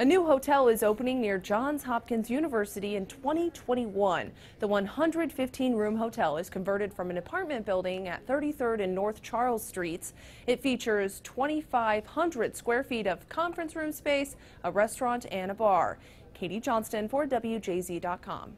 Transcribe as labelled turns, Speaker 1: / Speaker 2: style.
Speaker 1: A new hotel is opening near Johns Hopkins University in 2021. The 115-room hotel is converted from an apartment building at 33rd and North Charles Streets. It features 2,500 square feet of conference room space, a restaurant, and a bar. Katie Johnston for WJZ.com.